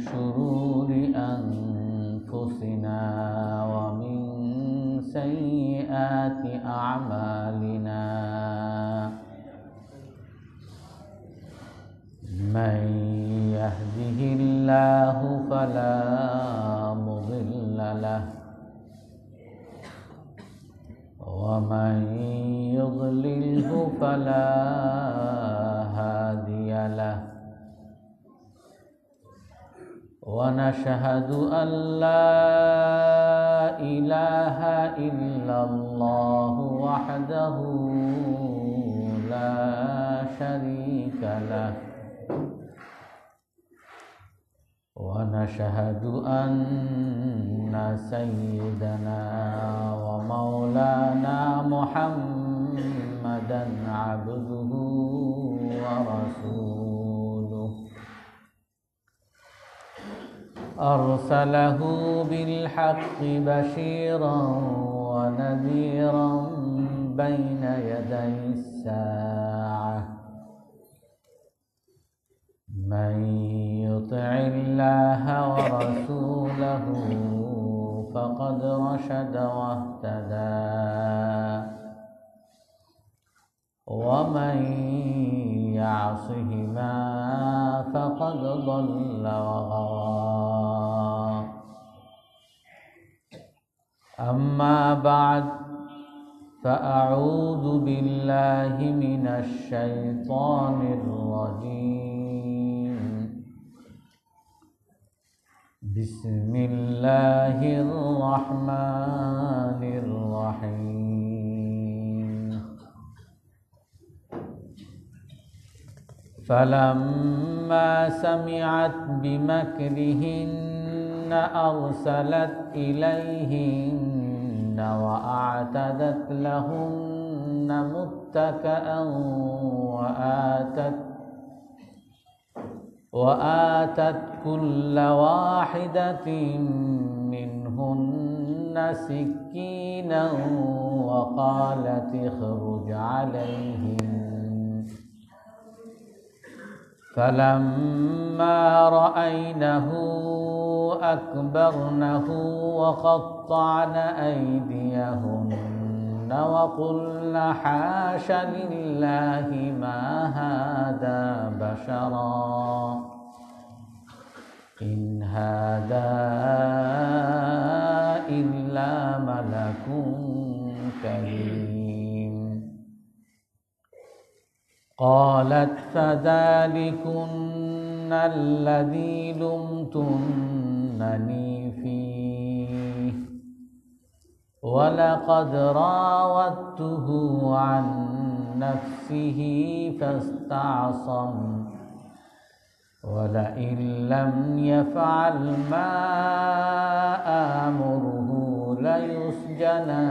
شرور أنفسنا ومن سيئات أعمالنا. من يهده الله فلا مضل له ومن يضلله فلا هادي له. ونشهد أن لا إله إلا الله وحده لا شريك له. ونشهد أن سيدنا ومولانا محمدا عبده ورسوله. أرسله بالحق بشيرا ونذيرا بين يدي الساعة. من يطع الله ورسوله فقد رشد واهتدى. ومن يعصهما فقد ضل وغوى أما بعد فأعوذ بالله من الشيطان الرجيم. بسم الله الرحمن الرحيم. فلما سمعت بمكرهن أرسلت إليهن وأعتدت لهن متكأ وآتت وآتت كل واحدة منهن سكينا وقالت اخرج عليهن. فلما رأينه أكبرنه وقطعن أيديهن وقلن حاش لله ما هذا بشرا. إن هذا إلا ملك قالت فذلكن الذي لمتنني فيه. ولقد راودته عن نفسه فاستعصم. ولئن لم يفعل ما آمره ليسجنن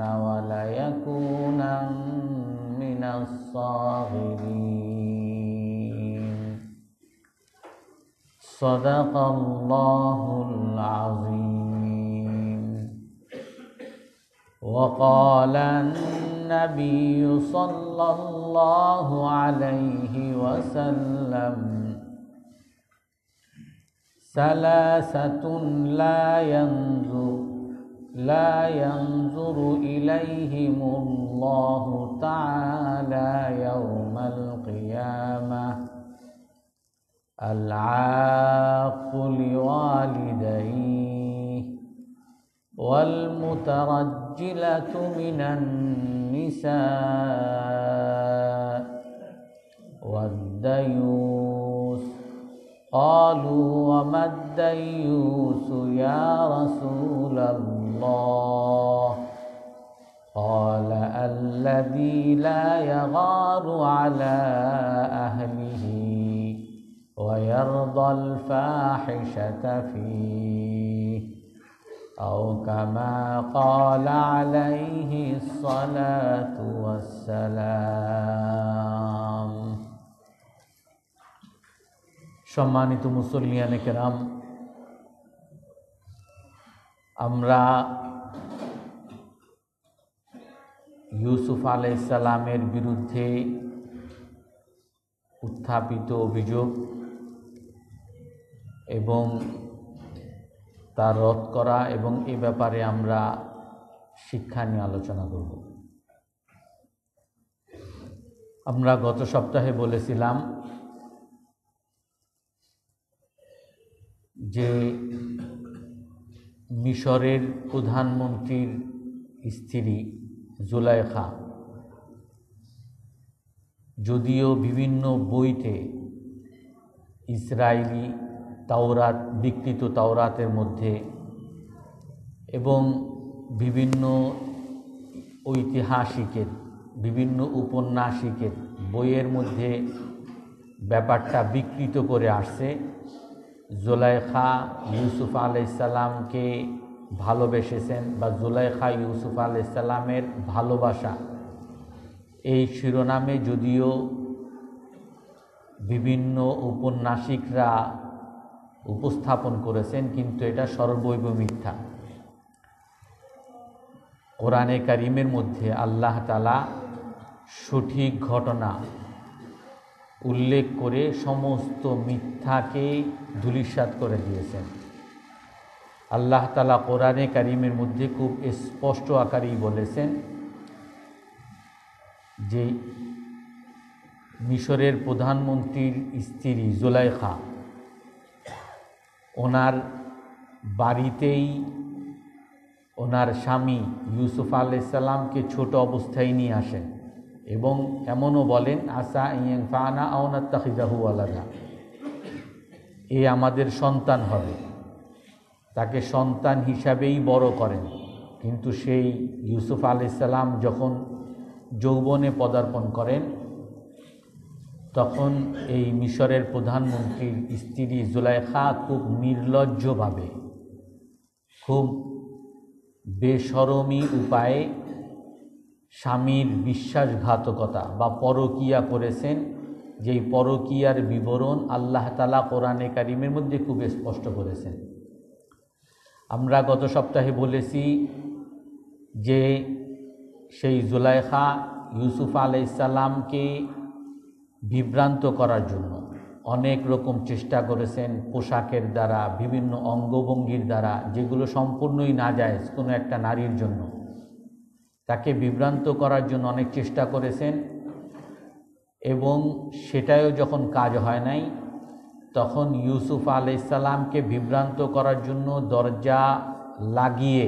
وليكونن الصاغرين صدق الله العظيم. وقال النبي صلى الله عليه وسلم ثلاثة لا ينظر لا ينظر إليهم الله تعالى يوم القيامة. العاق لوالديه والمترجلة من النساء والديوث قالوا وما الديوث يا رسول الله؟ قال الذي لا يغار على أهله ويرضى الفاحشة فيه. أو كما قال عليه الصلاة والسلام. সম্মানিত মুসল্লিয়ানে কেরাম, আমরা ইউসুফ আলাইসাল্লামের বিরুদ্ধে উত্থাপিত অভিযোগ এবং তা রদ করা এবং এ ব্যাপারে আমরা শিক্ষা নিয়ে আলোচনা করব। আমরা গত সপ্তাহে বলেছিলাম যে মিশরের প্রধানমন্ত্রীর স্ত্রী জুলাইখা, যদিও বিভিন্ন বইতে ইসরায়েলি তাওরাত, বিকৃত তাওরাতের মধ্যে এবং বিভিন্ন ঐতিহাসিকের, বিভিন্ন উপন্যাসিকের বইয়ের মধ্যে ব্যাপারটা বিকৃত করে আসছে। জোলাইখা ইউসুফ আলাইসাল্লামকে ভালোবেসেছেন বা জুলাইখা ইউসুফ আলাইসাল্লামের ভালোবাসা। এই শিরোনামে যদিও বিভিন্ন উপন্যাসিকরা উপস্থাপন করেছেন, কিন্তু এটা সর্বৈব মিথ্যা। কোরআনে কারিমের মধ্যে আল্লাহ তালা সঠিক ঘটনা উল্লেখ করে সমস্ত মিথ্যাকে ধুলিসাত করে দিয়েছেন। আল্লাহ তালা কোরআনে কারিমের মধ্যে খুব স্পষ্ট আকারেই বলেছেন যে মিশরের প্রধানমন্ত্রীর স্ত্রী জোলাইখা, ওনার বাড়িতেই ওনার স্বামী ইউসুফ আলাইসাল্লামকে ছোট অবস্থায় নিয়ে আসেন। এবং এমনও বলেন আসা ইয়েং ফানা আওনাত্তাহিজাহু আলাদা এ আমাদের সন্তান হবে। তাকে সন্তান হিসাবেই বড় করেন। কিন্তু সেই ইউসুফ আলাইসাল্লাম যখন যৌবনে পদার্পণ করেন, তখন এই মিশরের প্রধানমন্ত্রীর স্ত্রী জুলাইখা খুব নির্লজ্জভাবে, খুব বেসরমি উপায়ে স্বামীর বিশ্বাসঘাতকতা বা পরকিয়া করেছেন, যেই পরকিয়ার বিবরণ আল্লাহ তালা কোরআনে কারিমের মধ্যে খুব স্পষ্ট করেছেন। আমরা গত সপ্তাহে বলেছি যে সেই জুলাইখা ইউসুফ আলাইসাল্লামকে বিভ্রান্ত করার জন্য অনেক রকম চেষ্টা করেছেন পোশাকের দ্বারা, বিভিন্ন অঙ্গভঙ্গির দ্বারা, যেগুলো সম্পূর্ণই না যায় কোনো একটা নারীর জন্য। তাকে বিভ্রান্ত করার জন্য অনেক চেষ্টা করেছেন এবং সেটাও যখন কাজ হয় নাই, তখন ইউসুফ আলাইসাল্লামকে বিভ্রান্ত করার জন্য দরজা লাগিয়ে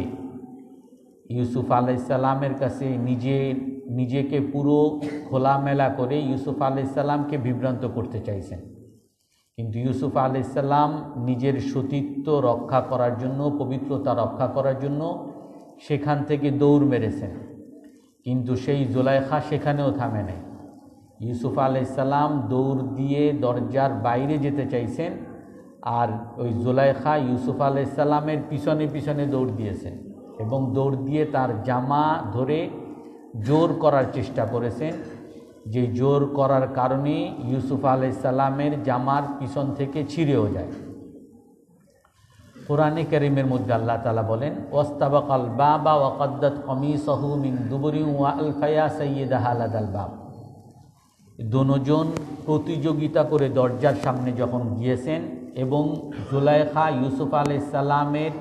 ইউসুফ আলাইসাল্লামের কাছে নিজে, নিজেকে পুরো খোলামেলা করে ইউসুফ আলাইসাল্লামকে বিভ্রান্ত করতে চাইছেন। কিন্তু ইউসুফ আলাইসাল্লাম নিজের সতীত্ব রক্ষা করার জন্য, পবিত্রতা রক্ষা করার জন্য সেখান থেকে দৌড় মেরেছেন। কিন্তু সেই জোলাইখা সেখানেও থামে নেই। ইউসুফ আলাইসাল্লাম দৌড় দিয়ে দরজার বাইরে যেতে চাইছেন আর ওই জোলাইখা ইউসুফ আলাইসাল্লামের পিছনে পিছনে দৌড় দিয়েছেন এবং দৌড় দিয়ে তার জামা ধরে জোর করার চেষ্টা করেছেন। যে জোর করার কারণে ইউসুফ আলাইসাল্লামের জামার পিছন থেকে ছিঁড়েও যায়। কোরআনে করিমের মধ্যে আল্লাহ তালা বলেন ওস্তাবাক ওস্তাবাকাল বাবা কমি সহু মিন দুবরি ওয়া আলফায়া সৈয়দ আলাদ আল বাব দোনোজন প্রতিযোগিতা করে দরজার সামনে যখন গিয়েছেন এবং জুলাইখা ইউসুফ আলাইসাল্লামের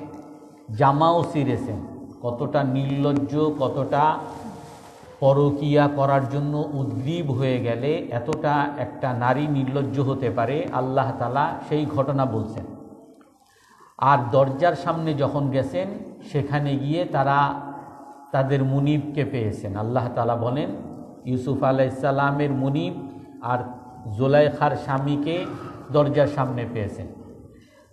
জামাও ছিঁড়েছেন, কতটা নির্লজ্জ, কতটা পরকিয়া করার জন্য উদ্গ্রীব হয়ে গেলে এতটা একটা নারী নির্লজ্জ হতে পারে, আল্লাহ তালা সেই ঘটনা বলছেন। আর দরজার সামনে যখন গেছেন, সেখানে গিয়ে তারা তাদের মুনিবকে পেয়েছেন। আল্লাহ তালা বলেন, ইউসুফ আলাইসাল্লামের মুনিব আর জোলাইখার স্বামীকে দরজার সামনে পেয়েছেন।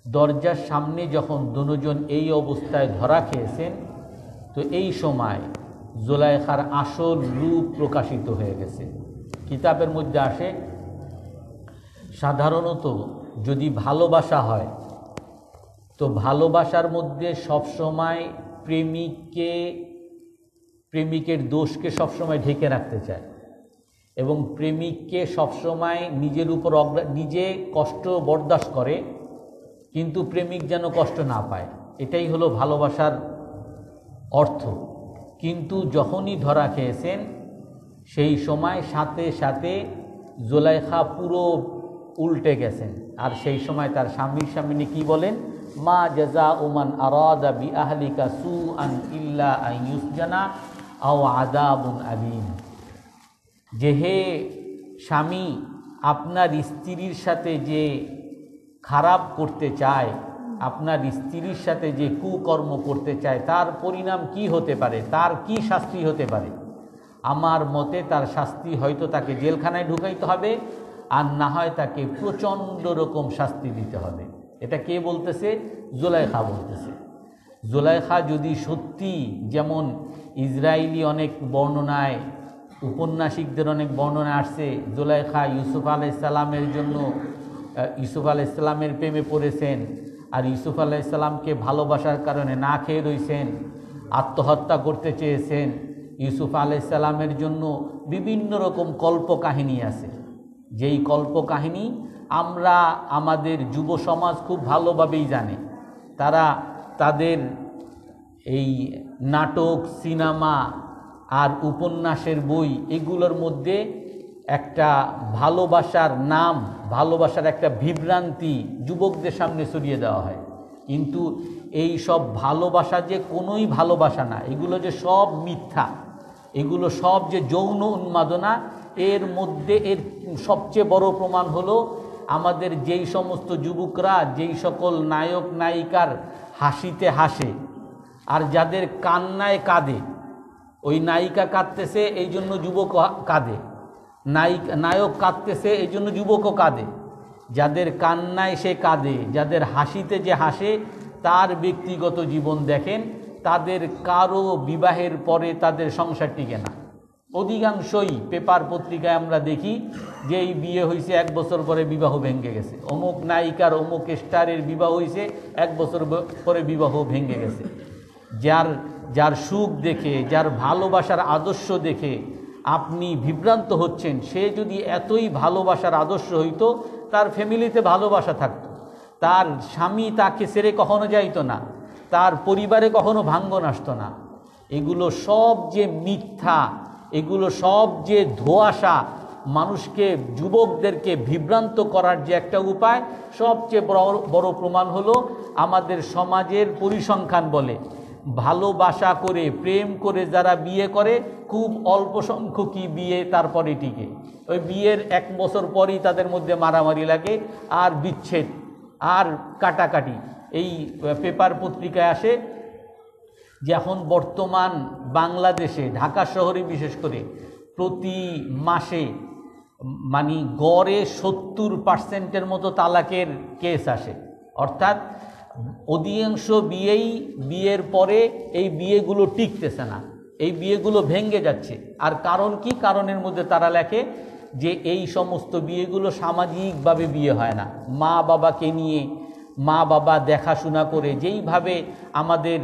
দরজার সামনে যখন দুজন এই অবস্থায় ধরা খেয়েছেন, তো এই সময় জোলাইখার আসল রূপ প্রকাশিত হয়ে গেছে। কিতাবের মধ্যে আসে, সাধারণত যদি ভালোবাসা হয় তো ভালোবাসার মধ্যে সবসময় প্রেমিককে, প্রেমিকের দোষকে সবসময় ঢেকে রাখতে চায় এবং প্রেমিককে সবসময় নিজের উপর অগ্রা, নিজে কষ্ট বরদাস্ত করে, কিন্তু প্রেমিক যেন কষ্ট না পায়। এটাই হলো ভালোবাসার অর্থ। কিন্তু যখনই ধরা খেয়েছেন, সেই সময় সাথে সাথে জোলাইখা পুরো উল্টে গেছেন। আর সেই সময় তার স্বামীর সামনে কি বলেন? মা জাজা ওমান আরাদা বি আহলিকা সু আন ইল্লা আইয়ুসজানা আও আদাবুন আলিম। যে হে স্বামী, আপনার স্ত্রীর সাথে যে খারাপ করতে চায়, আপনার স্ত্রীর সাথে যে কুকর্ম করতে চায়, তার পরিণাম কি হতে পারে? তার কি শাস্তি হতে পারে? আমার মতে তার শাস্তি হয়তো তাকে জেলখানায় ঢুকাইতে হবে আর না হয় তাকে প্রচণ্ড রকম শাস্তি দিতে হবে। এটা কে বলতেছে? জোলাইখা বলতেছে। জোলাইখা যদি সত্যি যেমন ইসরায়েলি অনেক বর্ণনায়, উপন্যাসিকদের অনেক বর্ণনা আসছে, জোলাইখা ইউসুফ আলাইসাল্লামের জন্য ইউসুফ আলাইসাল্লামের প্রেমে পড়েছেন আর ইউসুফ আলাইসাল্লামকে ভালোবাসার কারণে না খেয়ে রয়েছেন আত্মহত্যা করতে চেয়েছেন, ইউসুফ আলাইসাল্লামের জন্য বিভিন্ন রকম কল্প কাহিনী আছে। যেই কল্প কাহিনী আমরা আমাদের যুব সমাজ খুব ভালোভাবেই জানে। তারা তাদের এই নাটক, সিনেমা আর উপন্যাসের বই এগুলোর মধ্যে একটা ভালোবাসার নাম, ভালোবাসার একটা বিভ্রান্তি যুবকদের সামনে ছড়িয়ে দেওয়া হয়। কিন্তু এই সব ভালোবাসা যে কোনোই ভালোবাসা না, এগুলো যে সব মিথ্যা, এগুলো সব যে যৌন উন্মাদনা, এর মধ্যে এর সবচেয়ে বড় প্রমাণ হলো আমাদের যেই সমস্ত যুবকরা, যেই সকল নায়ক, নায়িকার হাসিতে হাসে, আর যাদের কান্নায় কাঁদে, ওই নায়িকা কাঁদতেছে, এই জন্য যুবক কাঁদে। নায়িক, নায়ক কাঁদতেছে, এই জন্য যুবকও কাঁদে। যাদের কান্নায় সে কাঁদে, যাদের হাসিতে যে হাসে, তার ব্যক্তিগত জীবন দেখেন, তাদের কারও বিবাহের পরে তাদের সংসার টিকে না। অধিকাংশই পেপার পত্রিকায় আমরা দেখি যে এই বিয়ে হয়েছে এক বছর পরে বিবাহ ভেঙে গেছে। অমুক নায়িকার, অমুক স্টারের বিবাহ হয়েছে এক বছর পরে বিবাহ ভেঙে গেছে। যার যার সুখ দেখে, যার ভালোবাসার আদর্শ দেখে আপনি বিভ্রান্ত হচ্ছেন, সে যদি এতই ভালোবাসার আদর্শ হইতো, তার ফ্যামিলিতে ভালোবাসা থাকতো। তার স্বামী তাকে ছেড়ে কখনো যাইতো না। তার পরিবারে কখনো ভাঙ্গন আসতো না। এগুলো সব যে মিথ্যা এগুলো সব যে ধোয়াশা মানুষকে, যুবকদেরকে বিভ্রান্ত করার যে একটা উপায়, সবচেয়ে বড় বড় প্রমাণ হলো আমাদের সমাজের পরিসংখ্যান বলে। ভালোবাসা করে, প্রেম করে যারা বিয়ে করে, খুব অল্প সংখ্যকই বিয়ে তারপরে টিকে। ওই বিয়ের এক বছর পরই তাদের মধ্যে মারামারি লাগে আর বিচ্ছেদ, আর কাটাকাটি। এই পেপার পত্রিকায় আসে যে এখন বর্তমান বাংলাদেশে, ঢাকা শহরে বিশেষ করে, প্রতি মাসে মানে গড়ে সত্তর পার্সেন্টের মতো তালাকের কেস আসে। অর্থাৎ অধিকাংশ বিয়েই বিয়ের পরে এই বিয়েগুলো টিকতেছে না। এই বিয়েগুলো ভেঙ্গে যাচ্ছে। আর কারণ কি? কারণের মধ্যে তারা লেখে যে এই সমস্ত বিয়েগুলো সামাজিকভাবে বিয়ে হয় না। মা বাবাকে নিয়ে মা বাবা দেখাশোনা করে যেইভাবে আমাদের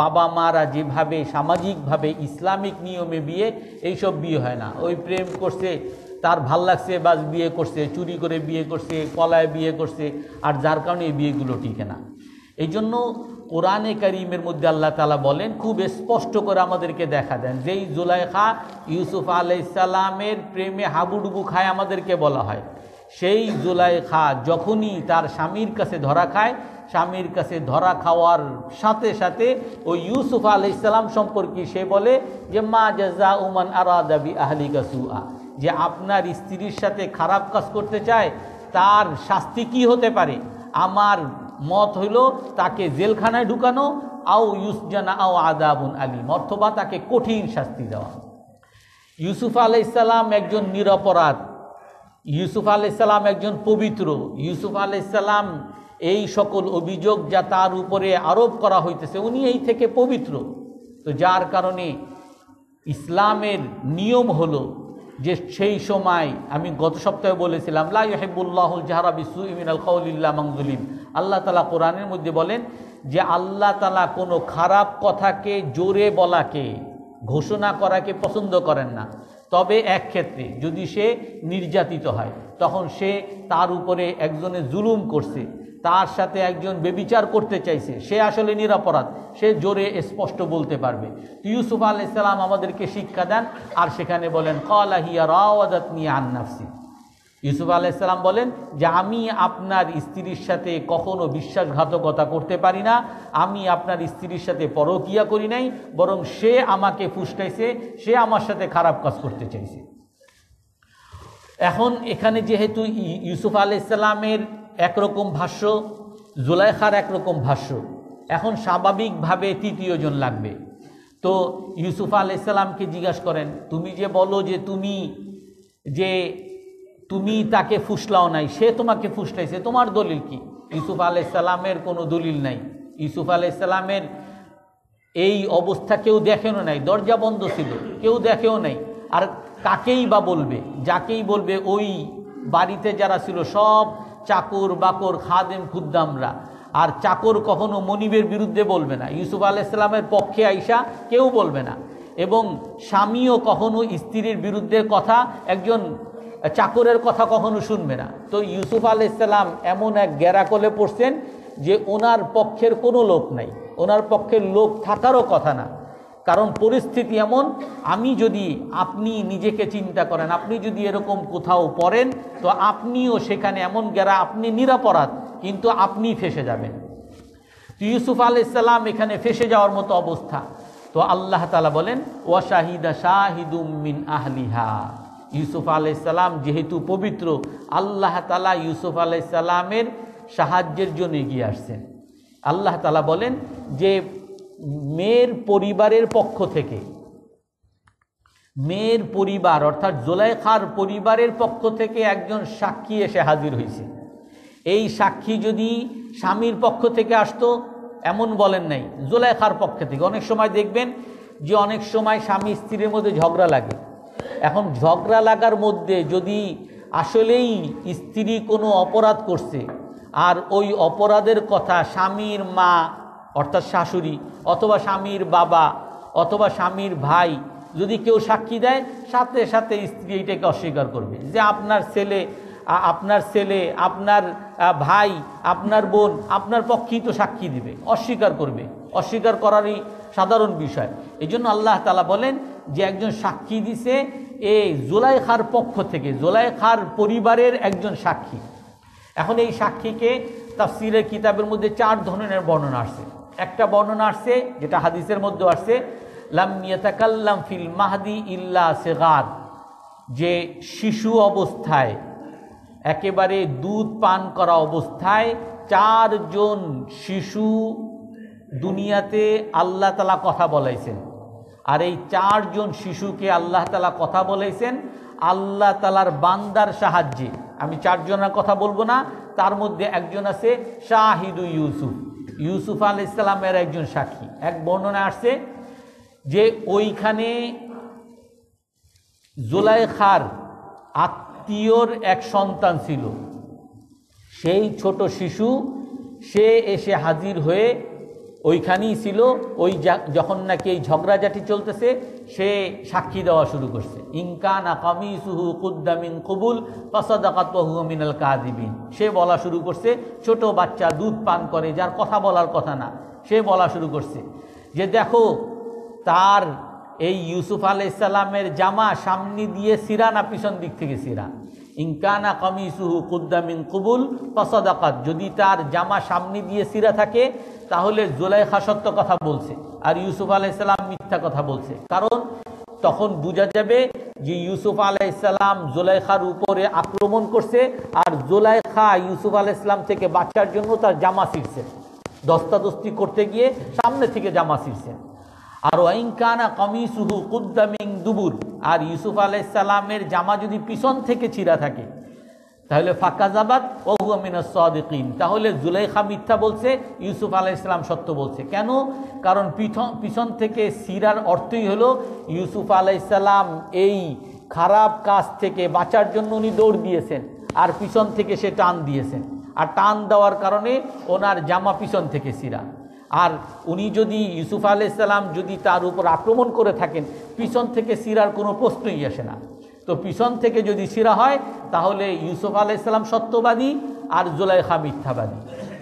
বাবা মারা যেভাবে সামাজিকভাবে ইসলামিক নিয়মে বিয়ে, এইসব বিয়ে হয় না। ওই প্রেম করছে, তার ভালো লাগছে, বাস বিয়ে করছে, চুরি করে বিয়ে করছে কলায় বিয়ে করছে, আর যার কারণে এই বিয়েগুলো টিকে না। এই জন্য কোরআনে করিমের মধ্যে আল্লাহ তালা বলেন, খুব স্পষ্ট করে আমাদেরকে দেখা দেন। যেই জুলাইখা ইউসুফ আলাইসাল্লামের প্রেমে হাবুডুবু খায় আমাদেরকে বলা হয়। সেই জুলাইখা যখনই তার স্বামীর কাছে ধরা খায়, স্বামীর কাছে ধরা খাওয়ার সাথে সাথে ওই ইউসুফ আলাইসাল্লাম সম্পর্কে সে বলে যে, মা জাজা উমান আরাদাবি আহলি কাসুয়া যে আপনার স্ত্রীর সাথে খারাপ কাজ করতে চায়, তার শাস্তি কি হতে পারে? আমার মত হইল তাকে জেলখানায় ঢুকানো, আও ইউসজানা আও আদাবুন আলিম, অথবা তাকে কঠিন শাস্তি দেওয়া। ইউসুফ আলাইসাল্লাম একজন নিরপরাধ। ইউসুফ আলাইসাল্লাম একজন পবিত্র। ইউসুফ আলাইসাল্লাম এই সকল অভিযোগ যা তার উপরে আরোপ করা হইতেছে, উনি এই থেকে পবিত্র। তো যার কারণে ইসলামের নিয়ম হলো যে সেই সময় আমি গত সপ্তাহে বলেছিলাম, লা ইহিবুল্লাহুল জাহরা বিসু ইমিনাল কৌলিল্লা মংজুলিম আল্লাহ তালা কোরআনের মধ্যে বলেন যে আল্লাহ তালা কোনো খারাপ কথাকে, জোরে বলাকে, ঘোষণা করাকে পছন্দ করেন না। তবে এক ক্ষেত্রে যদি সে নির্যাতিত হয়, তখন সে তার উপরে একজনে জুলুম করছে, তার সাথে একজন বেবিচার করতে চাইছে, সে আসলে নিরাপরাধ, সে জোরে স্পষ্ট বলতে পারবে। ইউসুফ আলাইসাল্লাম আমাদেরকে শিক্ষা দেন, আর সেখানে বলেন কলাহিয়া রাওয়াদাত নিয়ে আন্নাফসি ইউসুফ আলাইসাল্লাম বলেন যে, আমি আপনার স্ত্রীর সাথে কখনো বিশ্বাসঘাতকতা করতে পারি না। আমি আপনার স্ত্রীর সাথে পরকিয়া করি নাই। বরং সে আমাকে ফুসটাইছে সে আমার সাথে খারাপ কাজ করতে চাইছে। এখন এখানে যেহেতু ইউসুফ আলাইসাল্লামের একরকম ভাষ্য, জুলাইখার একরকম ভাষ্য, এখন স্বাভাবিকভাবে তৃতীয় জন লাগবে। তো ইউসুফ আলাইসাল্লামকে জিজ্ঞাসা করেন, তুমি যে বলো যে, তুমি যে তুমি তাকে ফুসলাও নাই, সে তোমাকে ফুসলাইছে। তোমার দলিল কি? ইউসুফ আলাইসাল্লামের কোনো দলিল নাই। ইউসুফ আলাইসাল্লামের এই অবস্থা কেউ দেখেও নাই, দরজা বন্ধ ছিল, কেউ দেখেও নাই। আর কাকেই বা বলবে? যাকেই বলবে? ওই বাড়িতে যারা ছিল সব চাকর বাকর, খাদেম, খুদ্দামরা। আর চাকর কখনো মনিবের বিরুদ্ধে বলবে না। ইউসুফ আলাইসাল্লামের পক্ষে আইসা কেউ বলবে না। এবং স্বামীও কখনো স্ত্রীর বিরুদ্ধে কথা একজন চাকরের কথা কখনো শুনবে না। তো ইউসুফ আলাইসাল্লাম এমন এক গ্যারাকলে পড়ছেন যে ওনার পক্ষের কোনো লোক নাই। ওনার পক্ষের লোক থাকারও কথা না। কারণ পরিস্থিতি এমন, আমি যদি আপনি নিজেকে চিন্তা করেন, আপনি যদি এরকম কোথাও পড়েন, তো আপনিও সেখানে এমন গেরা, আপনি নিরাপরাধ, কিন্তু আপনি ফেসে যাবেন। তো ইউসুফ আলাইসাল্লাম এখানে ফেসে যাওয়ার মতো অবস্থা। তো আল্লাহ তালা বলেন ওয়াশাহিদা শাহিদুম মিন আহলিহা। ইউসুফ আলাইসাল্লাম যেহেতু পবিত্র, আল্লাহ তালা ইউসুফ আলাইসাল্লামের সাহায্যের জন্য এগিয়ে আসছেন। আল্লাহ তালা বলেন যে মেয়ের পরিবারের পক্ষ থেকে, মেয়ের পরিবার অর্থাৎ জোলাইখার পরিবারের পক্ষ থেকে একজন সাক্ষী এসে হাজির হয়েছে। এই সাক্ষী যদি স্বামীর পক্ষ থেকে আসতো, এমন বলেন নাই, জোলাইখার পক্ষ থেকে। অনেক সময় দেখবেন যে অনেক সময় স্বামী স্ত্রীর মধ্যে ঝগড়া লাগে। এখন ঝগড়া লাগার মধ্যে যদি আসলেই স্ত্রী কোনো অপরাধ করছে, আর ওই অপরাধের কথা স্বামীর মা, অর্থাৎ শাশুড়ি, অথবা স্বামীর বাবা, অথবা স্বামীর ভাই যদি কেউ সাক্ষী দেয়, সাথে সাথে স্ত্রী এইটাকে অস্বীকার করবে যে আপনার ছেলে আপনার ছেলে, আপনার ভাই, আপনার বোন, আপনার পক্ষেই তো সাক্ষী দিবে, অস্বীকার করবে। অস্বীকার করারই সাধারণ বিষয়। এই জন্য আল্লাহ তালা বলেন যে একজন সাক্ষী দিছে এই জোলাইখার পক্ষ থেকে, জোলাইখার পরিবারের একজন সাক্ষী। এখন এই সাক্ষীকে তাফসিরের কিতাবের মধ্যে চার ধরনের বর্ণনা আসছে। একটা বর্ণনা আসছে, যেটা হাদিসের মধ্যে আসছে লামিয়াতাকাল্লাম ফিল মাহদি ইল্লা সেগার। যে শিশু অবস্থায় একেবারে দুধ পান করা অবস্থায় চারজন শিশু দুনিয়াতে আল্লাহ তালা কথা বলাইছেন। আর এই চারজন শিশুকে আল্লাহ তালা কথা বলেছেন আল্লাহ তালার বান্দার সাহায্যে। আমি চারজনের কথা বলব না, তার মধ্যে একজন আছে শাহিদু ইউসুফ। ইউসুফ আল ইসলামের একজন সাক্ষী। এক বর্ণনা আসছে যে ওইখানে জোলাইখার আত্মীয়র এক সন্তান ছিল। সেই ছোট শিশু, সে এসে হাজির হয়ে ওইখানেই ছিল। ওই যখন নাকি এই ঝগড়াঝাটি চলতেছে, সে সাক্ষী দেওয়া শুরু করছে। ইনকান আকামি সুহু কুদ্দামিন কবুল মিনাল কাদিবিন সে বলা শুরু করছে, ছোট বাচ্চা দুধ পান করে, যার কথা বলার কথা না। সে বলা শুরু করছে, যে দেখো, তার এই ইউসুফ আলাইসাল্লামের জামা সামনে দিয়ে সিরা না পিছন দিক থেকে সিরা? ইনকানা কমিসুহু কুদ্দামিন কুবুল পসদাকাত যদি তার জামা সামনে দিয়ে সিরা থাকে, তাহলে জোলাইখা সত্য কথা বলছে। আর ইউসুফ আলাইসাল্লাম মিথ্যা কথা বলছে। কারণ তখন বোঝা যাবে যে ইউসুফ আলাইসাল্লাম জোলাইখার উপরে আক্রমণ করছে, আর জোলাইখা ইউসুফ আলাইসাল্লাম থেকে বাঁচার জন্য তার জামা ছিঁড়ছে। দস্তাদস্তি করতে গিয়ে সামনে থেকে জামা ছিঁড়ছে। আর ওয়াইনকানা কমিসুহু কুদ্দামিং দুবুর, আর ইউসুফ আলাইসাল্লামের জামা যদি পিছন থেকে ছিঁড়া থাকে, তাহলে ফাঁকাজাবাদ ওহুয়ামিনা সদিকিন। তাহলে জুলাইখা মিথ্যা বলছে, ইউসুফ আলাইসাল্লাম সত্য বলছে। কেন? কারণ পিছন থেকে সিরার অর্থই হলো, ইউসুফ আলাইসাল্লাম এই খারাপ কাজ থেকে বাঁচার জন্য উনি দৌড় দিয়েছেন, আর পিছন থেকে সে টান দিয়েছেন। আর টান দেওয়ার কারণে ওনার জামা পিছন থেকে সিরা আর উনি যদি ইউসুফ আলাইসাল্লাম যদি তার উপর আক্রমণ করে থাকেন, পিছন থেকে সিরার কোনো প্রশ্নই আসে না তো পিছন থেকে যদি সিরা হয়, তাহলে ইউসুফ আলাইসাল্লাম সত্যবাদী আর জোলাইখা মিথ্যাবাদী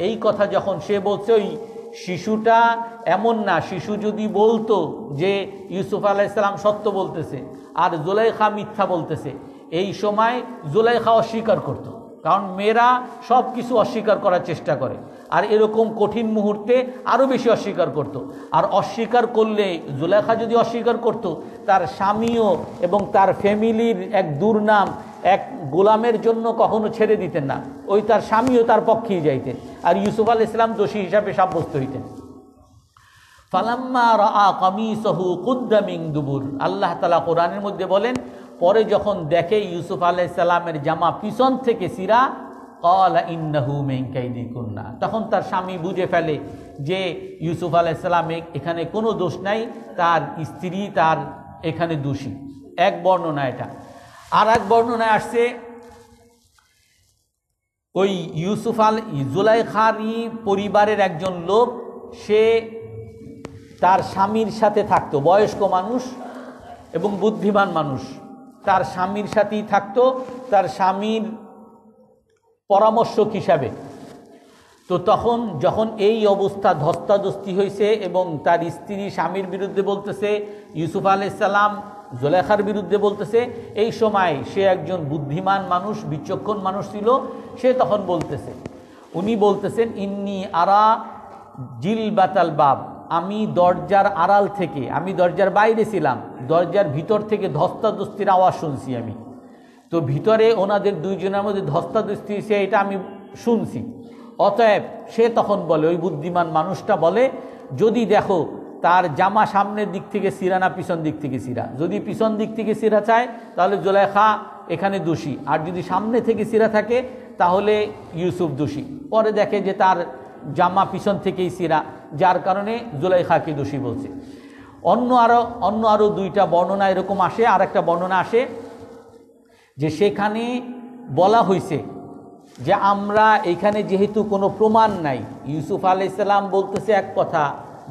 এই কথা যখন সে বলছে, ওই শিশুটা এমন না, শিশু যদি বলতো যে ইউসুফ আলাইসাল্লাম সত্য বলতেছে আর জোলাইখা মিথ্যা বলতেছে, এই সময় জোলাইখা অস্বীকার করত। কারণ মেয়েরা সব কিছু অস্বীকার করার চেষ্টা করে। আর এরকম কঠিন মুহূর্তে আরও বেশি অস্বীকার করত। আর অস্বীকার করলে জুলেখা যদি অস্বীকার করত, তার স্বামীও এবং তার ফ্যামিলির এক দুর্নাম, এক গোলামের জন্য কখনো ছেড়ে দিতেন না। ওই তার স্বামীও তার পক্ষেই যাইতেন। আর ইউসুফ আল ইসলাম দোষী হিসাবে সাব্যস্ত হইতেন। ফালাম্মা রা কামিসহু কুদ্দামিং দুবুর। আল্লাহ তালা কোরআনের মধ্যে বলেন পরে যখন দেখে ইউসুফ আলাইসাল্লামের জামা পিছন থেকে সিরা কলা ইন্নাহু মেঙ্কাইদি কুন্না। তখন তার স্বামী বুঝে ফেলে যে ইউসুফ আলাইসাল্লাম এখানে কোনো দোষ নাই, তার স্ত্রী তার এখানে দোষী। এক বর্ণনা এটা। আর এক বর্ণনায় আসছে, ওই ইউসুফ আল জুলাইখারি পরিবারের একজন লোক, সে তার স্বামীর সাথে থাকতো, বয়স্ক মানুষ এবং বুদ্ধিমান মানুষ। তার স্বামীর সাথেই থাকতো, তার স্বামীর পরামর্শক হিসাবে। তো তখন যখন এই অবস্থা ধস্তাধস্তি হয়েছে এবং তার স্ত্রী স্বামীর বিরুদ্ধে বলতেছে, ইউসুফ আলাইসাল্লাম জোলেখার বিরুদ্ধে বলতেছে, এই সময় সে একজন বুদ্ধিমান মানুষ, বিচক্ষণ মানুষ ছিল, সে তখন বলতেছে। উনি বলতেছেন, ইন্নি আরা জিল বাতাল বাব। আমি দরজার আড়াল থেকে, আমি দরজার বাইরে ছিলাম, দরজার ভিতর থেকে ধস্তাধস্তির আওয়াজ শুনছি আমি। তো ভিতরে ওনাদের দুইজনের মধ্যে ধস্তাধস্তি সে এটা আমি শুনছি। অতএব সে তখন বলে, ওই বুদ্ধিমান মানুষটা বলে, যদি দেখো তার জামা সামনের দিক থেকে সিরা না পিছন দিক থেকে সিরা। যদি পিছন দিক থেকে সিরা চায়, তাহলে জোলেখা এখানে দোষী। আর যদি সামনে থেকে সিরা থাকে, তাহলে ইউসুফ দোষী। পরে দেখে যে তার জামা পিছন থেকেই সিরা, যার কারণে জুলাইখাকে দোষী বলছে। অন্য আরও অন্য আরও দুইটা বর্ণনা এরকম আসে আর একটা বর্ণনা আসে যে সেখানে বলা হয়েছে যে আমরা এখানে যেহেতু কোনো প্রমাণ নাই, ইউসুফ আলাইসাল্লাম বলতেছে এক কথা,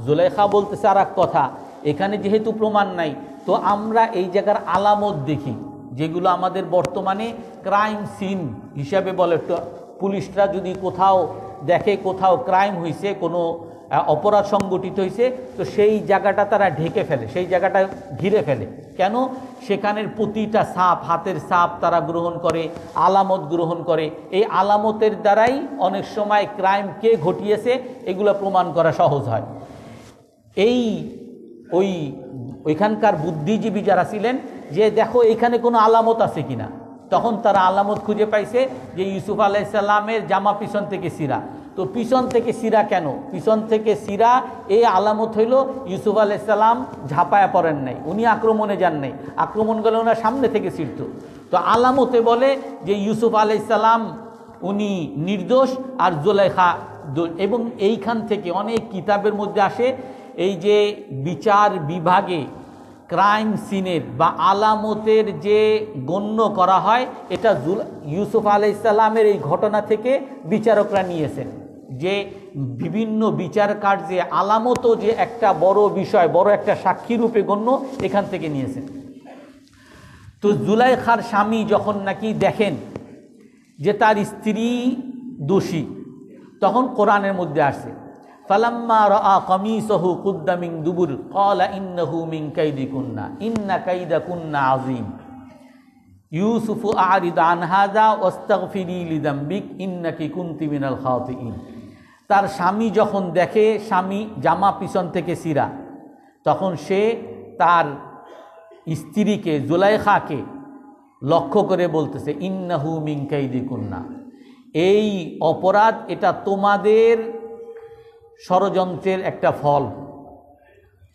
জুলাইখা বলতেছে আর এক কথা, এখানে যেহেতু প্রমাণ নাই, তো আমরা এই জায়গার আলামত দেখি, যেগুলো আমাদের বর্তমানে ক্রাইম সিন হিসাবে বলে পুলিশরা যদি কোথাও দেখে কোথাও ক্রাইম হয়েছে কোনো অপরাধ সংগঠিত হয়েছে তো সেই জায়গাটা তারা ঢেকে ফেলে, সেই জায়গাটা ঘিরে ফেলে। কেন? সেখানের প্রতিটা সাপ, হাতের সাপ তারা গ্রহণ করে, আলামত গ্রহণ করে। এই আলামতের দ্বারাই অনেক সময় ক্রাইম কে ঘটিয়েছে, এগুলো প্রমাণ করা সহজ হয়। এই, ওই, ওইখানকার বুদ্ধিজীবী যারা ছিলেন, যে দেখো এখানে কোনো আলামত আছে কিনা। তখন তারা আলামত খুঁজে পাইছে যে ইউসুফ আলাইসাল্লামের জামা পিছন থেকে সিরা। তো পিছন থেকে সিরা কেন? পিছন থেকে সিরা এই আলামত হইল ইউসুফ আলাইসাল্লাম ঝাঁপায়া পড়েন নাই, উনি আক্রমণে যান নাই। আক্রমণ গেলে ওনার সামনে থেকে ছিড়ত তো আলামতে বলে যে ইউসুফ আলাইসাল্লাম উনি নির্দোষ আর জোলেখা এবং এইখান থেকে অনেক কিতাবের মধ্যে আসে, এই যে বিচার বিভাগে ক্রাইম সিনের বা আলামতের যে গণ্য করা হয়, এটা জুল ইউসুফ আলাইসাল্লামের এই ঘটনা থেকে বিচারকরা নিয়েছেন। যে বিভিন্ন বিচার কার্যে আলামতও যে একটা বড় বিষয়, বড় একটা সাক্ষী রূপে গণ্য, এখান থেকে নিয়েছেন। তো জুলাইখার স্বামী যখন নাকি দেখেন যে তার স্ত্রী দোষী, তখন কোরআনের মধ্যে আসে। কুদ্দামিং দুবুর মিং কাইদি কুন্না কাইদা আজিম আনহাজা তার স্বামী যখন দেখে, স্বামী জামা পিছন থেকে সিরা, তখন সে তার স্ত্রীকে, জুলাইখাকে লক্ষ্য করে বলতেছে, ইন্নাহু মিঙ্কাইদি কুন্না এই অপরাধ এটা তোমাদের ষড়যন্ত্রের একটা ফল।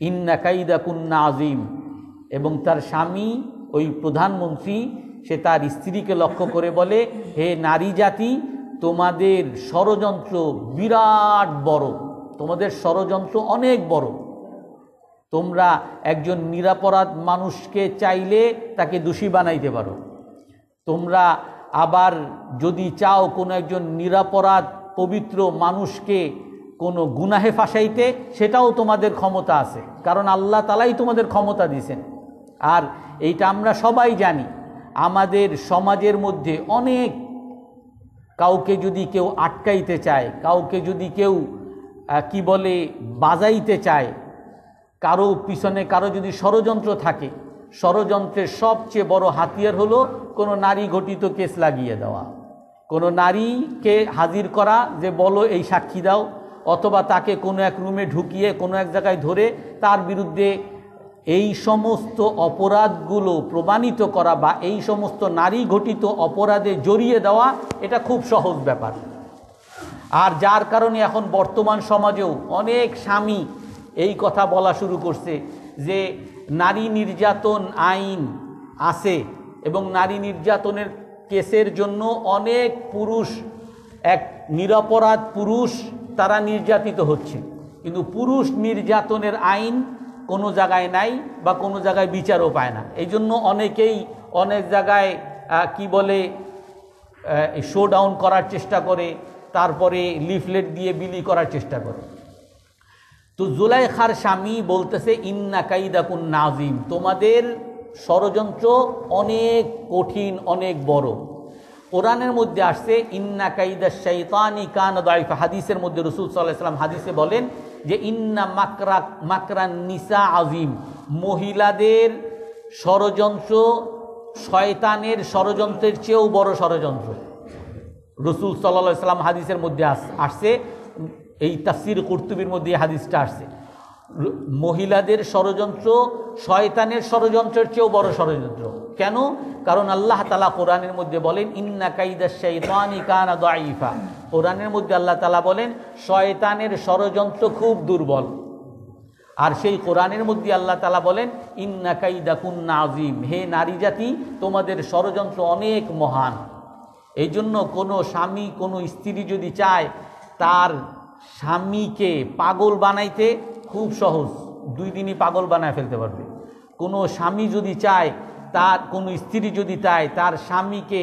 ইন্না কাইদা কুন্না আজিম এবং তার স্বামী, ওই প্রধানমন্ত্রী, সে তার স্ত্রীকে লক্ষ্য করে বলে, হে নারী জাতি, তোমাদের ষড়যন্ত্র বিরাট বড়। তোমাদের ষড়যন্ত্র অনেক বড়। তোমরা একজন নিরাপরাধ মানুষকে চাইলে তাকে দোষী বানাইতে পারো। তোমরা আবার যদি চাও কোনো একজন নিরাপরাধ, পবিত্র মানুষকে কোনো গুনাহে ফাঁসাইতে সেটাও তোমাদের ক্ষমতা আছে। কারণ আল্লাহ তালাই তোমাদের ক্ষমতা দিছেন আর এইটা আমরা সবাই জানি, আমাদের সমাজের মধ্যে অনেক কাউকে যদি কেউ আটকাইতে চায়, কাউকে যদি কেউ কি বলে, বাজাইতে চায়, কারও পিছনে কারও যদি ষড়যন্ত্র থাকে, ষড়যন্ত্রের সবচেয়ে বড় হাতিয়ার হলো কোনো নারী ঘটিত কেস লাগিয়ে দেওয়া। কোনো নারীকে হাজির করা যে বলো এই সাক্ষী দাও অথবা তাকে কোনো এক রুমে ঢুকিয়ে, কোনো এক জায়গায় ধরে তার বিরুদ্ধে এই সমস্ত অপরাধগুলো প্রমাণিত করা বা এই সমস্ত নারী ঘটিত অপরাধে জড়িয়ে দেওয়া, এটা খুব সহজ ব্যাপার। আর যার কারণে এখন বর্তমান সমাজেও অনেক স্বামী এই কথা বলা শুরু করছে যে নারী নির্যাতন আইন আছে এবং নারী নির্যাতনের কেসের জন্য অনেক পুরুষ, এক নিরপরাধ পুরুষ তারা নির্যাতিত হচ্ছে। কিন্তু পুরুষ নির্যাতনের আইন কোনো জায়গায় নাই বা কোনো জায়গায় বিচারও পায় না। এই জন্য অনেকেই অনেক জায়গায় কি বলে শো ডাউন করার চেষ্টা করে, তারপরে লিফলেট দিয়ে বিলি করার চেষ্টা করে। তো জুলাইখার স্বামী বলতেছে, ইন্না কাইদাকুন নাজিম তোমাদের ষড়যন্ত্র অনেক কঠিন, অনেক বড়। কোরআনের মধ্যে আসছে, ইন্না কাইদা শৈতানি কান দাইফা। হাদিসের মধ্যে রসুল সাল্লাহ সাল্লাম হাদিসে বলেন যে, ইন্না মাকরা, মাকরান নিসা আজিম মহিলাদের ষড়যন্ত্র শয়তানের ষড়যন্ত্রের চেয়েও বড় ষড়যন্ত্র। রসুল সাল্লা হাদিসের মধ্যে আসছে, এই তাফসির কর্তুবির মধ্যে হাদিসটা আসছে। মহিলাদের ষড়যন্ত্র শয়তানের ষড়যন্ত্রের চেয়েও বড় ষড়যন্ত্র। কেন? কারণ আল্লাহ তালা কোরআনের মধ্যে বলেন, ইন্না কাইদা শৈতানি কানা দাইফা কোরআনের মধ্যে আল্লাহ তালা বলেন, শয়তানের ষড়যন্ত্র খুব দুর্বল। আর সেই কোরআনের মধ্যে আল্লাহ তালা বলেন, ইন্না কাইদা কুন্না আজিম হে নারী জাতি, তোমাদের ষড়যন্ত্র অনেক মহান। এই জন্য কোনো স্বামী, কোনো স্ত্রী যদি চায়, তার স্বামীকে পাগল বানাইতে খুব সহজ। দুই দিনই পাগল বানায় ফেলতে পারবে। কোনো স্বামী যদি চায় তার কোনো স্ত্রী যদি চায়, তার স্বামীকে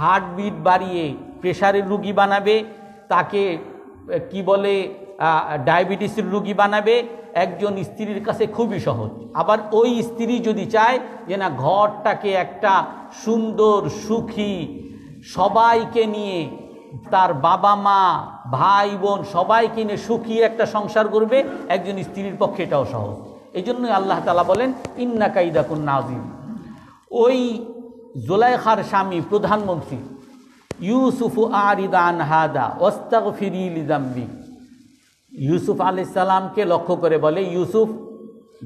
হার্টবিট বাড়িয়ে প্রেশারের রুগী বানাবে, তাকে কি বলে ডায়াবেটিসের রুগী বানাবে, একজন স্ত্রীর কাছে খুবই সহজ। আবার ওই স্ত্রী যদি চায় যে না, ঘরটাকে একটা সুন্দর, সুখী সবাইকে নিয়ে তার বাবা মা, ভাই বোন সবাইকে নিয়ে সুখী একটা সংসার করবে, একজন স্ত্রীর পক্ষে এটাও সহজ। এই জন্যই আল্লাহ তালা বলেন ইন্না কাইদাকুন নাজিম ওই জোলাইখার স্বামী প্রধানমন্ত্রী ইউসুফ আরিদান হাদা ওস্তাক ফিরিল জাম্বি ইউসুফ আলাইসাল্লামকে লক্ষ্য করে বলে, ইউসুফ,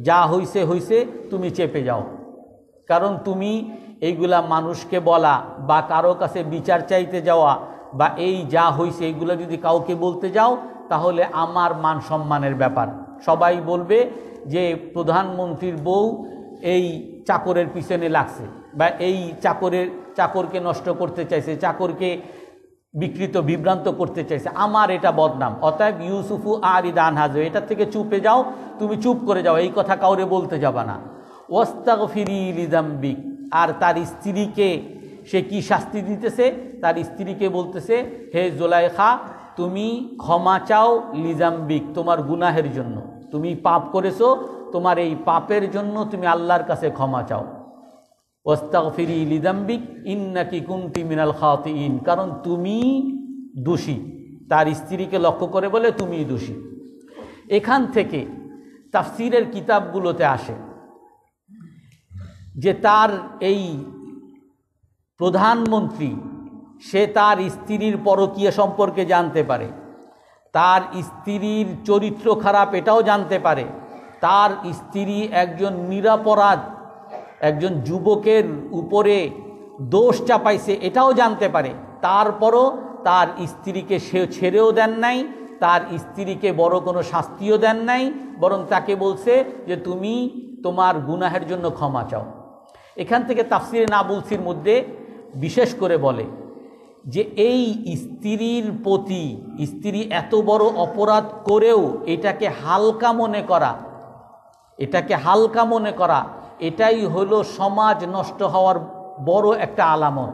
যা হইছে হইছে, তুমি চেপে যাও। কারণ তুমি এইগুলা মানুষকে বলা বা কারও কাছে বিচার চাইতে যাওয়া বা এই যা হইছে, এইগুলো যদি কাউকে বলতে যাও, তাহলে আমার মান সম্মানের ব্যাপার। সবাই বলবে যে, প্রধানমন্ত্রীর বউ এই চাকরের পিছনে লাগছে বা এই চাকরের, চাকরকে নষ্ট করতে চাইছে, চাকরকে বিকৃত, বিভ্রান্ত করতে চাইছে, আমার এটা বদনাম। অতএব ইউসুফু আর ইদান হাজো এটার থেকে চুপে যাও, তুমি চুপ করে যাও, এই কথা কাউরে বলতে যাবা না। ওস্তাগ ফিরি লিজাম্বিক আর তার স্ত্রীকে সে কি শাস্তি দিতেছে? তার স্ত্রীকে বলতেছে, হে জোলাইখা, তুমি ক্ষমা চাও লিজাম্বিক তোমার গুনাহের জন্য। তুমি পাপ করেছ তোমার এই পাপের জন্য তুমি আল্লাহর কাছে ক্ষমা চাও। ওস্তাক ওস্তাগফিরি লিদাম্বিক ইন্নাকি কুন্তি মিনাল খাওয়াতি ইন কারণ তুমি দোষী। তার স্ত্রীকে লক্ষ্য করে বলে তুমি দোষী। এখান থেকে তাফসিরের কিতাবগুলোতে আসে যে তার এই প্রধানমন্ত্রী, সে তার স্ত্রীর পরকীয় সম্পর্কে জানতে পারে। তার স্ত্রীর চরিত্র খারাপ, এটাও জানতে পারে। তার স্ত্রী একজন নিরাপরাধ, একজন যুবকের উপরে দোষ চাপাইছে, এটাও জানতে পারে। তারপরও তার স্ত্রীকে সে ছেড়েও দেন নাই, তার স্ত্রীকে বড় কোনো শাস্তিও দেন নাই, বরং তাকে বলছে যে তুমি তোমার গুনাহের জন্য ক্ষমা চাও। এখান থেকে তাফসির নাবুলসির মধ্যে বিশেষ করে বলে যে এই স্ত্রীর প্রতি, স্ত্রী এত বড় অপরাধ করেও এটাকে হালকা মনে করা এটাকে হালকা মনে করা, এটাই হলো সমাজ নষ্ট হওয়ার বড় একটা আলামত।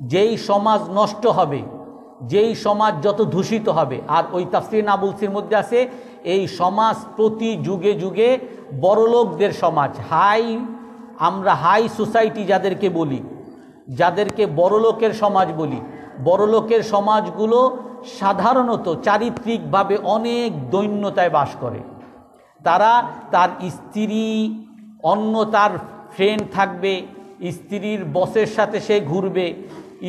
যেই সমাজ নষ্ট হবে, যেই সমাজ যত দূষিত হবে, আর ওই তাফসির নাবুলসির মধ্যে আছে, এই সমাজ প্রতি যুগে যুগে বড়লোকদের সমাজ, হাই, আমরা হাই সোসাইটি যাদেরকে বলি, যাদেরকে বড়লোকের সমাজ বলি, বড়লোকের সমাজগুলো সাধারণত চারিত্রিকভাবে অনেক দৈন্যতায় বাস করে। তারা তার স্ত্রী, অন্য তার ফ্রেন্ড থাকবে, স্ত্রীর বসের সাথে সে ঘুরবে,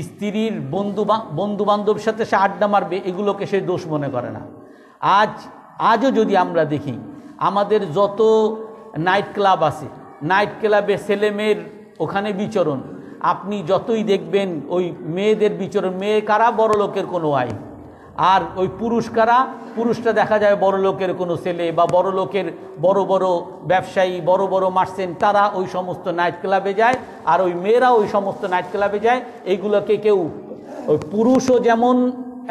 স্ত্রীর বন্ধু বন্ধু বান্ধবের সাথে সে আড্ডা মারবে, এগুলোকে সে দোষ মনে করে না। আজ, আজও যদি আমরা দেখি, আমাদের যত নাইট ক্লাব আছে নাইট ক্লাবে ছেলে মেয়ের ওখানে বিচরণ, আপনি যতই দেখবেন ওই মেয়েদের বিচরণ, মেয়ে কারা? বড় লোকের কোনো আয় আর ওই পুরুষ কারা পুরুষটা দেখা যায় বড় লোকের কোনো ছেলে বা বড় লোকের বড় বড় ব্যবসায়ী, বড় বড় মার্চেন্ট তারা ওই সমস্ত নাইট ক্লাবে যায় আর ওই মেয়েরা ওই সমস্ত নাইট ক্লাবে যায়। এইগুলোকে কেউ, ওই পুরুষও যেমন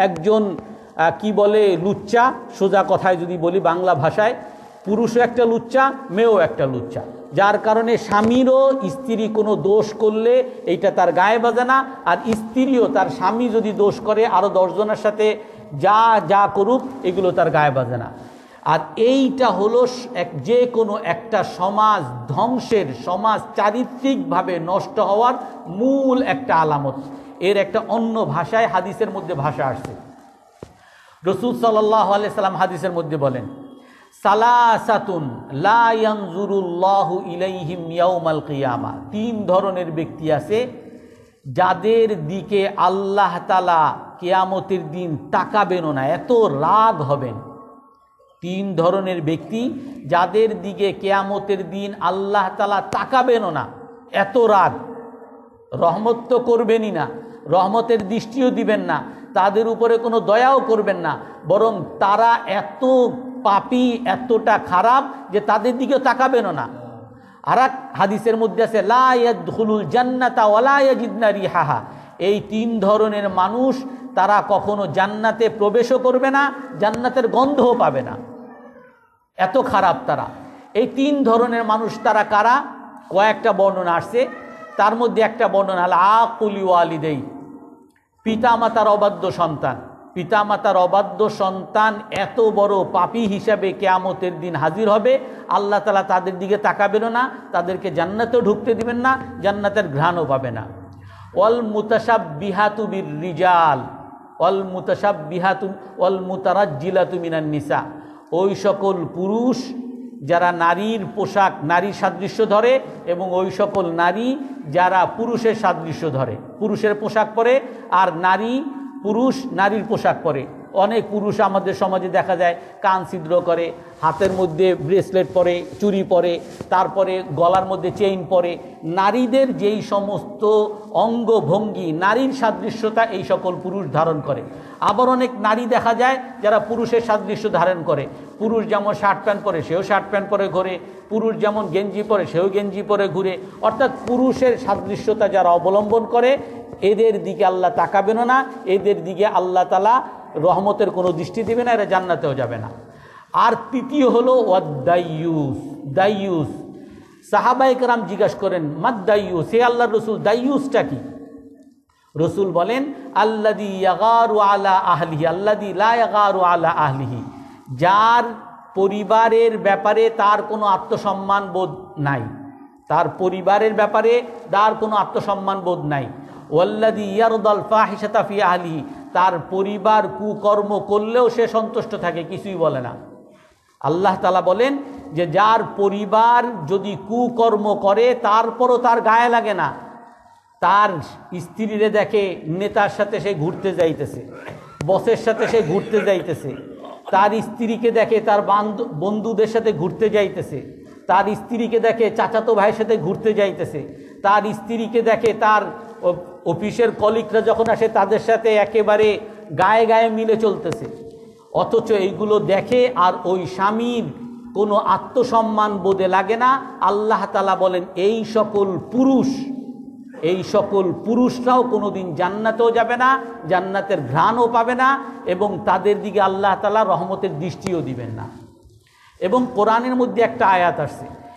একজন কি বলে, লুচ্চা, সোজা কথায় যদি বলি বাংলা ভাষায়, পুরুষও একটা লুচ্চা, মেয়েও একটা লুচ্চা। যার কারণে স্বামীরও স্ত্রী কোনো দোষ করলে এইটা তার গায়ে বাজে না। আর স্ত্রীও তার স্বামী যদি দোষ করে আরও দশজনের সাথে যা যা করুক, এগুলো তার গায়ে বাজে না। আর এইটা হলো এক, যে কোনো একটা সমাজ ধ্বংসের, সমাজ চারিত্রিকভাবে নষ্ট হওয়ার মূল একটা আলামত। এর একটা অন্য ভাষায় হাদিসের মধ্যে ভাষা আসছে। রসুল সাল্লাহ আলাইসাল্লাম হাদিসের মধ্যে বলেন, সালাসাতুন লায়ানজুরুল্লাহু ইলাইহিম ইয়াউমাল কিয়ামা। তিন ধরনের ব্যক্তি আছে যাদের দিকে আল্লাহ তালা কেয়ামতের দিন তাকাবেনও না, এত রাগ হবেন। তিন ধরনের ব্যক্তি যাদের দিকে কেয়ামতের দিন আল্লাহ তালা তাকাবেনও না, এত রাগ। রহমত তো করবেনই না, রহমতের দৃষ্টিও দিবেন না, তাদের উপরে কোনো দয়াও করবেন না, বরং তারা এত পাপি, এতটা খারাপ যে তাদের দিকেও তাকাবেনও না। আর হাদিসের মধ্যে আছে লাহুলুল জান্নাতা ওয়ালায়াজিদনা রিহাহা। এই তিন ধরনের মানুষ তারা কখনো জান্নাতে প্রবেশও করবে না, জান্নাতের গন্ধও পাবে না। এত খারাপ তারা। এই তিন ধরনের মানুষ তারা কারা? কয়েকটা বর্ণনা আসছে। তার মধ্যে একটা বর্ণনা হল, আকুলি ওয়ালিদেই পিতামাতার অবাধ্য সন্তান। পিতামাতার অবাধ্য সন্তান এত বড় পাপি হিসাবে কেয়ামতের দিন হাজির হবে, আল্লাহ তালা তাদের দিকে তাকাবেনও না, তাদেরকে জান্নাতেও ঢুকতে দিবেন না, জান্নাতের ঘ্রাণও পাবে না। অল মুতাসাব বিহাতুবির রিজাল অল মুতাসাব বিহাতু অল মুতারাজ্জিলাতু মিনান নিসা। ওই সকল পুরুষ যারা নারীর পোশাক, নারীর সাদৃশ্য ধরে এবং ওই সকল নারী যারা পুরুষের সাদৃশ্য ধরে, পুরুষের পোশাক পরে, আর নারী পুরুষ নারীর পোশাক পরে। অনেক পুরুষ আমাদের সমাজে দেখা যায়, কান ছিদ্র করে, হাতের মধ্যে ব্রেসলেট পরে চুরি পরে, তারপরে গলার মধ্যে চেইন পরে। নারীদের যেই সমস্ত অঙ্গভঙ্গি, নারীর সাদৃশ্যতা এই সকল পুরুষ ধারণ করে। আবার অনেক নারী দেখা যায় যারা পুরুষের সাদৃশ্য ধারণ করে। পুরুষ যেমন শার্ট প্যান্ট পরে, সেও শার্ট প্যান্ট পরে ঘোরে। পুরুষ যেমন গেঞ্জি পরে, সেও গেঞ্জি পরে ঘুরে। অর্থাৎ পুরুষের সাদৃশ্যতা যারা অবলম্বন করে এদের দিকে আল্লাহ তাকাবেন না, এদের দিকে আল্লাহ তালা রহমতের কোনো দৃষ্টি দেবে না, এরা জান্নাতেও যাবে না। আর তৃতীয় হলো, ওয়াদ্দাইয়ুস, দাইয়ুস। সাহাবাইক রাম জিজ্ঞাসা করেন মাদ দাইয়ুস হে আল্লাহ রসুল, দাইয়ুসটা কি? রসুল বলেন আল্লাদি ইয়াগারু আলা আহলিহি আল্লাদি লা ইয়াগারু আলা আহলিহি। যার পরিবারের ব্যাপারে তার কোনো আত্মসম্মান বোধ নাই। তার পরিবারের ব্যাপারে তার কোনো আত্মসম্মান বোধ নাই। ওয়াল্লাদি ইয়ারদাল ফাহিসাতা ফি আহলিহি, তার পরিবার কুকর্ম করলেও সে সন্তুষ্ট থাকে, কিছুই বলে না। আল্লাহ তালা বলেন যে, যার পরিবার যদি কুকর্ম করে, তারপরও তার গায়ে লাগে না। তার স্ত্রীরে দেখে নেতার সাথে সে ঘুরতে যাইতেছে, বসের সাথে সে ঘুরতে যাইতেছে, তার স্ত্রীকে দেখে তার বন্ধুদের সাথে ঘুরতে যাইতেছে, তার স্ত্রীকে দেখে চাচাতো ভাইয়ের সাথে ঘুরতে যাইতেছে, তার স্ত্রীকে দেখে তার অফিসের কলিকরা যখন আসে, তাদের সাথে একেবারে গায়ে গায়ে মিলে চলতেছে। অথচ এইগুলো দেখে আর ওই স্বামীর কোনো আত্মসম্মান বোধে লাগে না। আল্লাহ তালা বলেন, এই সকল পুরুষ, এই সকল পুরুষরাও কোনো দিন জান্নাতেও যাবে না, জান্নাতের ঘ্রাণও পাবে না এবং তাদের দিকে আল্লাহ তালা রহমতের দৃষ্টিও দিবেন না। এবং কোরআনের মধ্যে একটা আয়াত আসছে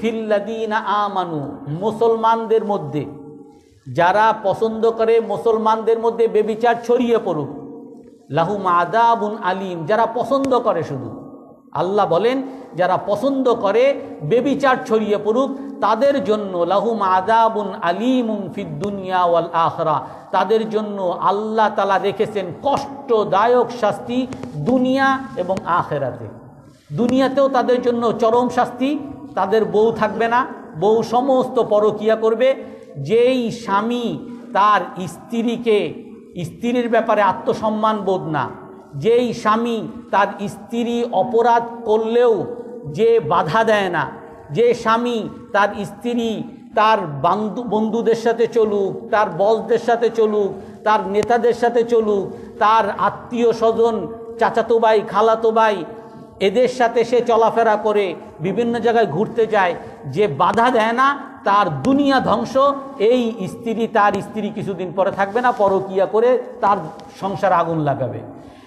ফিল্লাদিনা আমানু, মুসলমানদের মধ্যে। যারা পছন্দ করে মুসলমানদের মধ্যে বেবিচার ছড়িয়ে পড়ুক। লাহুম আদাবুন আলিম, যারা পছন্দ করে শুধু। আল্লাহ বলেন, যারা পছন্দ করে বেবিচার ছড়িয়ে পড়ুক, তাদের জন্য লাহুম আদাবুন আলিমুন ফিদ দুনিয়া ওয়াল আখরা, তাদের জন্য আল্লাহ তালা রেখেছেন কষ্টদায়ক শাস্তি দুনিয়া এবং আখেরাতে। দুনিয়াতেও তাদের জন্য চরম শাস্তি তাদের বউ থাকবে না। বউ সমস্ত পরকিয়া করবে। যেই স্বামী তার স্ত্রীকে, স্ত্রীর ব্যাপারে আত্মসম্মান বোধ না, যেই স্বামী তার স্ত্রী অপরাধ করলেও যে বাধা দেয় না, যে স্বামী তার স্ত্রী তার বান্ধু, বন্ধুদের সাথে চলুক, তার বসদের সাথে চলুক, তার নেতাদের সাথে চলুক, তার আত্মীয় স্বজন, চাচাতো ভাই, খালাতো ভাই এদের সাথে সে চলাফেরা করে বিভিন্ন জায়গায় ঘুরতে যায়, যে বাধা দেয় না, তার দুনিয়া ধ্বংস, এই স্ত্রী তার স্ত্রী কিছুদিন পরে থাকবে না, পরকিয়া করে তার সংসার আগুন লাগাবে।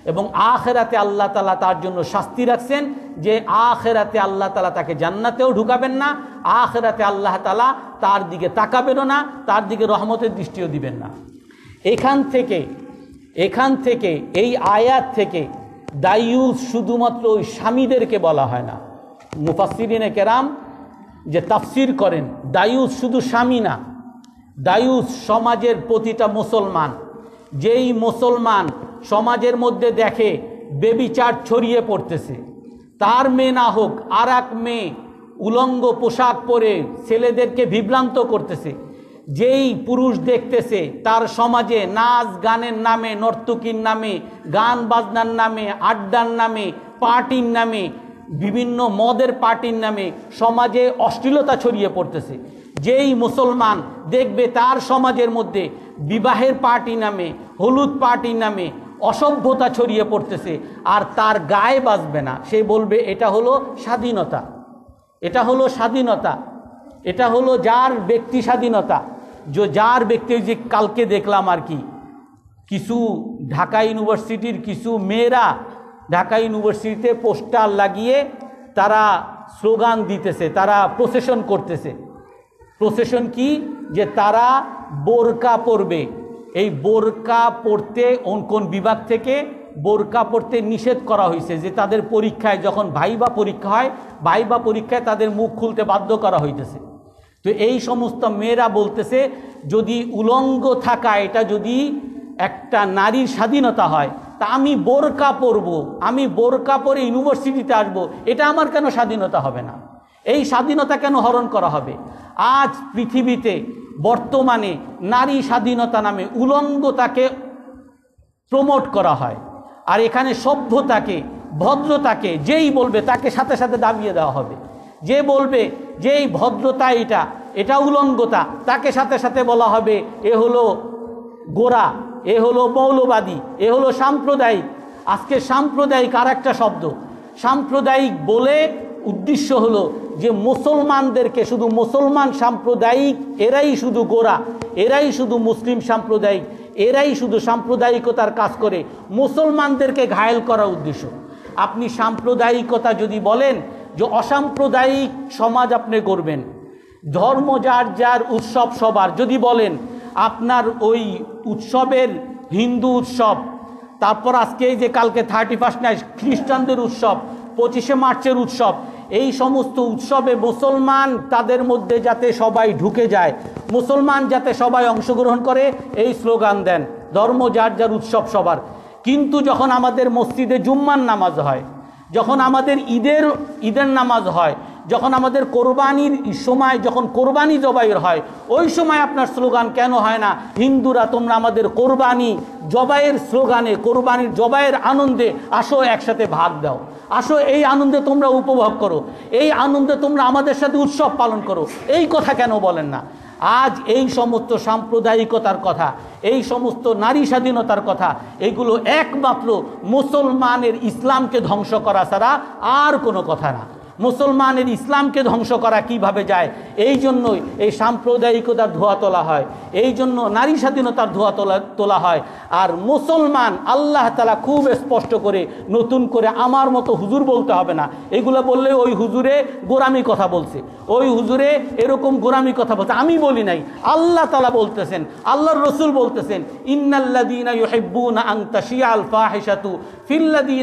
এবং আখেরাতে আল্লাহ তালা তার জন্য শাস্তি রাখছেন, যে আখেরাতে আল্লাহ তালা তাকে জান্নাতেও ঢুকাবেন না, আখেরাতে আল্লাহ তালা তার দিকে তাকাবেনও না, তার দিকে রহমতের দৃষ্টিও দিবেন না। এখান থেকে এখান থেকে, এই আয়াত থেকে দায়ুস শুধুমাত্র ওই স্বামীদেরকে বলা হয় না। মুফাসিরিনে কেরাম যে তাফসির করেন, দায়ুস শুধু স্বামী না, দায়ুস সমাজের প্রতিটা মুসলমান। যেই মুসলমান সমাজের মধ্যে দেখে বেবিচার ছড়িয়ে পড়তেছে, তার মেয়ে না হোক আর এক মেয়ে উলঙ্গ পোশাক পরে ছেলেদেরকে বিভ্রান্ত করতেছে যেই পুরুষ দেখতেছে, তার সমাজে নাচ গানের নামে, নর্তকীর নামে, গান বাজনার নামে, আড্ডার নামে, পার্টির নামে, বিভিন্ন মদের পার্টির নামে সমাজে অশ্লীলতা ছড়িয়ে পড়তেছে। যেই মুসলমান দেখবে তার সমাজের মধ্যে বিবাহের পার্টি নামে, হলুদ পার্টি নামে অসভ্যতা ছড়িয়ে পড়তেছে আর তার গায়ে বাজবে না। সে বলবে, এটা হলো স্বাধীনতা। এটা হলো স্বাধীনতা। এটা হলো যার ব্যক্তি স্বাধীনতা। যার ব্যক্তি যে কালকে দেখলাম আর কি কিছু ঢাকা ইউনিভার্সিটির কিছু মেয়েরা ঢাকা ইউনিভার্সিটিতে পোস্টার লাগিয়ে তারা স্লোগান দিতেছে তারা প্রসেশন করতেছে প্রসেশন কি যে তারা বোরকা পরবে এই বোরকা পড়তে কোন বিভাগ থেকে বোরকা পড়তে নিষেধ করা হয়েছে যে তাদের পরীক্ষায় যখন ভাইবা পরীক্ষা হয় ভাইবা পরীক্ষায় তাদের মুখ খুলতে বাধ্য করা হইতেছে তো এই সমস্ত মেয়েরা বলতেছে, যদি উলঙ্গ থাকা, এটা যদি একটা নারীর স্বাধীনতা হয়, তা আমি বোরকা পরব, আমি বোরকা পরে ইউনিভার্সিটিতে আসব, এটা আমার কেন স্বাধীনতা হবে না? এই স্বাধীনতা কেন হরণ করা হবে? আজ পৃথিবীতে বর্তমানে নারী স্বাধীনতা নামে উলঙ্গতাকে প্রমোট করা হয়, আর এখানে সভ্যতাকে, ভদ্রতাকে, যেই বলবে, তাকে সাথে সাথে দাবিয়ে দেওয়া হবে। যে বলবে যে এই ভদ্রতা এটা এটা উলঙ্গতা, তাকে সাথে সাথে বলা হবে, এ হলো গোড়া এ হলো মৌলবাদী, এ হলো সাম্প্রদায়িক। আজকে সাম্প্রদায়িক আর একটা শব্দ। সাম্প্রদায়িক বলে উদ্দেশ্য হলো যে মুসলমানদেরকে শুধু মুসলমান সাম্প্রদায়িক, এরাই শুধু গোড়া এরাই শুধু মুসলিম সাম্প্রদায়িক, এরাই শুধু সাম্প্রদায়িকতার কাজ করে। মুসলমানদেরকে ঘায়েল করা উদ্দেশ্য। আপনি সাম্প্রদায়িকতা যদি বলেন যে অসাম্প্রদায়িক সমাজ আপনি করবেন ধর্ম যার যার উৎসব সবার। যদি বলেন, আপনার ওই উৎসবের হিন্দু উৎসব, তারপর আজকে এই যে কালকে থার্টি ফার্স্ট নাইট খ্রিস্টানদের উৎসব, পঁচিশে মার্চের উৎসব, এই সমস্ত উৎসবে মুসলমান তাদের মধ্যে যাতে সবাই ঢুকে যায়, মুসলমান যাতে সবাই অংশগ্রহণ করে, এই স্লোগান দেন, ধর্ম যার যার উৎসব সবার। কিন্তু যখন আমাদের মসজিদে জুম্মান নামাজ হয় যখন আমাদের ঈদের ঈদের নামাজ হয়, যখন আমাদের কোরবানির সময়, যখন কোরবানি জবাইয়ের হয়, ওই সময় আপনার স্লোগান কেন হয় না? হিন্দুরা তোমরা আমাদের কোরবানি জবাইয়ের স্লোগানে, কোরবানির জবাইয়ের আনন্দে আসো, একসাথে ভাগ দাও। আসো, এই আনন্দে তোমরা উপভোগ করো। এই আনন্দে তোমরা আমাদের সাথে উৎসব পালন করো। এই কথা কেন বলেন না? আজ এই সমস্ত সাম্প্রদায়িকতার কথা, এই সমস্ত নারী স্বাধীনতার কথা, এগুলো একমাত্র মুসলমানের ইসলামকে ধ্বংস করা ছাড়া আর কোনো কথা না। মুসলমানের ইসলামকে ধ্বংস করা কীভাবে যায়? এই জন্যই এই সাম্প্রদায়িকতার ধোয়া তোলা হয়। এই জন্য নারী স্বাধীনতার ধোয়া তোলা তোলা হয়। আর মুসলমান আল্লাহ তালা খুব স্পষ্ট করে, নতুন করে আমার মতো হুজুর বলতে হবে না। এগুলো বললে ওই হুজুরে গোরামি কথা বলছে। ওই হুজুরে এরকম গোরামি কথা বলছে। আমি বলি নাই। আল্লাহ তালা বলতেছেন, আল্লাহর রসুল বলতেছেন ইন্নাল্লাদিনা ইউহিব্বুনা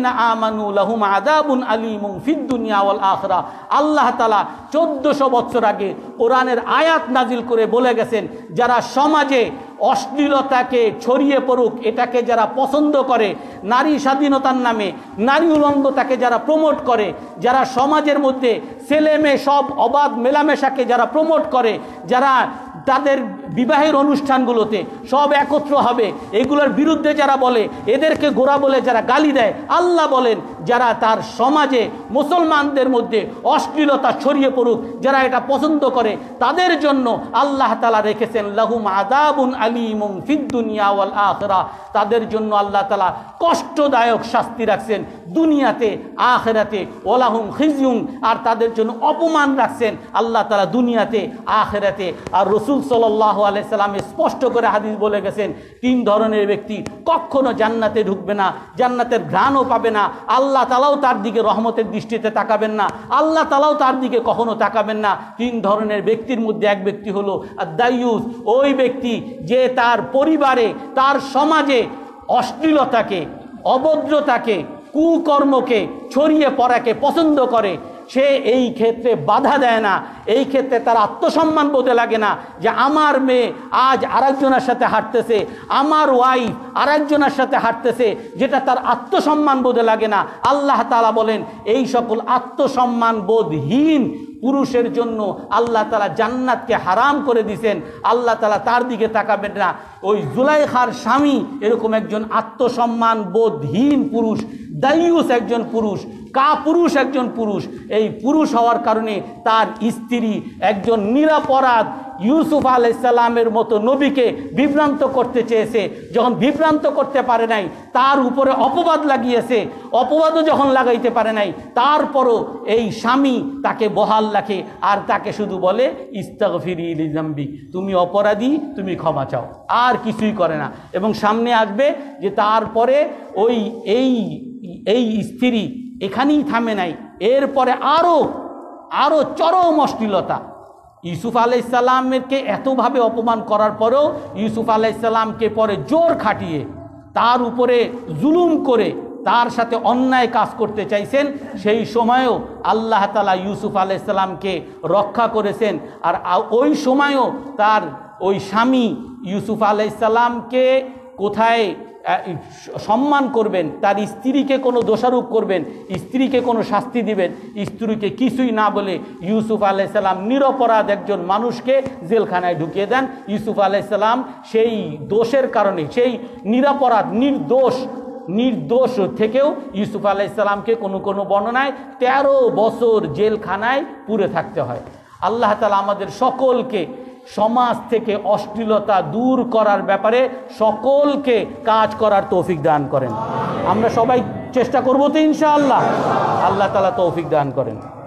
আমানু লাহুম আযাবুন আলীমুন ফিদ দুনিয়া আখিরা। আল্লাহ তালা চোদ্দশো বছর আগে কোরআনের আয়াত নাজিল করে বলে গেছেন যারা সমাজে অশ্লীলতাকে ছড়িয়ে পড়ুক, এটাকে যারা পছন্দ করে, নারী স্বাধীনতার নামে, নারী উলঙ্গতাকে যারা প্রমোট করে, যারা সমাজের মধ্যে ছেলে মেয়ে সব অবাধ মেলামেশাকে যারা প্রমোট করে, যারা তাদের বিবাহের অনুষ্ঠানগুলোতে সব একত্র হবে, এগুলোর বিরুদ্ধে যারা বলে, এদেরকে গোড়া বলে যারা গালি দেয়, আল্লাহ বলেন যারা তার সমাজে মুসলমানদের মধ্যে অশ্লীলতা ছড়িয়ে পড়ুক, যারা এটা পছন্দ করে, তাদের জন্য আল্লাহ তালা রেখেছেন, লাহুম আদাবুন আলিমুম ফিদ্দুনিয়া ওয়াল আখরা। তাদের জন্য আল্লাহ তালা কষ্টদায়ক শাস্তি রাখছেন। দুনিয়াতে, আখেরাতে, ওলাহুম খিজিউম আর তাদের জন্য অপমান রাখছেন। আল্লাহ তালা দুনিয়াতে, আখেরাতে, আর রসুল সাল্লাহ আলাইসাল্লামে স্পষ্ট করে হাদিস বলে গেছেন, তিন ধরনের ব্যক্তি কখনো জান্নাতে ঢুকবে না, জান্নাতের ঘ্রাণও পাবে না, আল্লাহ তালাও তার দিকে রহমতের দৃষ্টিতে তাকাবেন না, আল্লাহ তালাও তার দিকে কখনো তাকাবেন না। তিন ধরনের ব্যক্তির মধ্যে এক ব্যক্তি হলো দায়ুস ওই ব্যক্তি যে তার পরিবারে, তার সমাজে অশ্লীলতাকে, অভদ্রতাকে কুকর্মকে ছড়িয়ে পড়াকে পছন্দ করে। সে এই ক্ষেত্রে বাধা দেয় না। এই ক্ষেত্রে তার আত্মসম্মান বোধে লাগে না যে আমার মেয়ে আজ আরেকজনের সাথে হাঁটতেছে, আমার ওয়াইফ আরেকজনের সাথে হাঁটতেছে, যেটা তার আত্মসম্মান বোধে লাগে না। আল্লাহ তালা বলেন, এই সকল আত্মসম্মান বোধহীন পুরুষের জন্য আল্লাহ তালা জান্নাতকে হারাম করে দিছেন আল্লাহ তালা তার দিকে তাকাবেন না। ওই জুলাইখার স্বামী এরকম একজন আত্মসম্মান বোধহীন পুরুষ, দায়ুস একজন পুরুষ কা পুরুষ একজন পুরুষ? এই পুরুষ হওয়ার কারণে তার স্ত্রী একজন নিরাপরাধ ইউসুফ আলাইসাল্লামের মতো নবীকে বিভ্রান্ত করতে চেয়েছে। যখন বিভ্রান্ত করতে পারে নাই, তার উপরে অপবাদ লাগিয়েছে। অপবাদও যখন লাগাইতে পারে নাই, তারপরও এই স্বামী তাকে বহাল রাখে আর তাকে শুধু বলে, ইস্তাগফিরি ইলিজাম্বি তুমি অপরাধী, তুমি ক্ষমা চাও। আর কিছুই করে না। এবং সামনে আসবে যে তারপরে ওই এই এই স্ত্রী এখানেই থামে নাই। এরপরে আরও আরও চরম অশ্লীলতা। ইউসুফ আলাইসাল্লামকে এতভাবে অপমান করার পরেও ইউসুফ আলাইসাল্লামকে পরে জোর খাটিয়ে, তার উপরে জুলুম করে, তার সাথে অন্যায় কাজ করতে চাইছেন। সেই সময়েও আল্লাহ তালা ইউসুফ আলাইসাল্লামকে রক্ষা করেছেন। আর ওই সময়ও তার ওই স্বামী ইউসুফ আলাইসাল্লামকে কোথায় সম্মান করবেন, তার স্ত্রীকে কোনো দোষারোপ করবেন, স্ত্রীকে কোনো শাস্তি দিবেন, স্ত্রীকে কিছুই না বলে ইউসুফ আলাইসাল্লাম নিরপরাধ একজন মানুষকে জেলখানায় ঢুকিয়ে দেন। ইউসুফ আলাইসাল্লাম সেই দোষের কারণে, সেই নিরপরাধ, নির্দোষ নির্দোষ থেকেও ইউসুফ আলাইসাল্লামকে কোনো কোনো বর্ণনায় ১৩ বছর জেলখানায় পুরে থাকতে হয়। আল্লাহ তালা আমাদের সকলকে সমাজ থেকে অশ্লীলতা দূর করার ব্যাপারে সকলকে কাজ করার তৌফিক দান করেন। আমরা সবাই চেষ্টা করব তো ইনশাআল্লাহ। আল্লাহ তালা তৌফিক দান করেন।